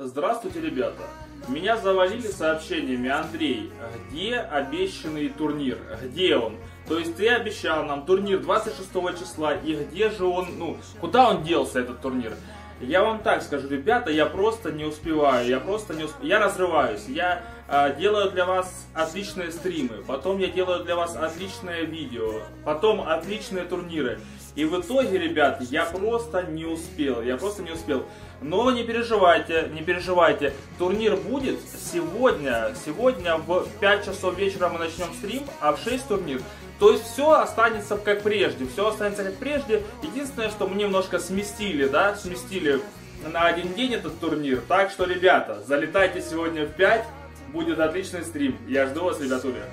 Здравствуйте, ребята! Меня завалили сообщениями, Андрей, где обещанный турнир? Где он? То есть ты обещал нам турнир 26 числа, и где же он, ну, куда он делся, этот турнир? Я вам так скажу, ребята, я просто не успеваю, я просто не успеваю, я разрываюсь, я делаю для вас отличные стримы, потом я делаю для вас отличное видео, потом отличные турниры. И в итоге, ребят, я просто не успел, я просто не успел. Но не переживайте, не переживайте, турнир будет сегодня, сегодня в 5 часов вечера мы начнем стрим, а в 6 турнир. То есть все останется как прежде, все останется как прежде. Единственное, что мы немножко сместили, да, сместили на один день этот турнир. Так что, ребята, залетайте сегодня в 5, будет отличный стрим. Я жду вас, ребятуля.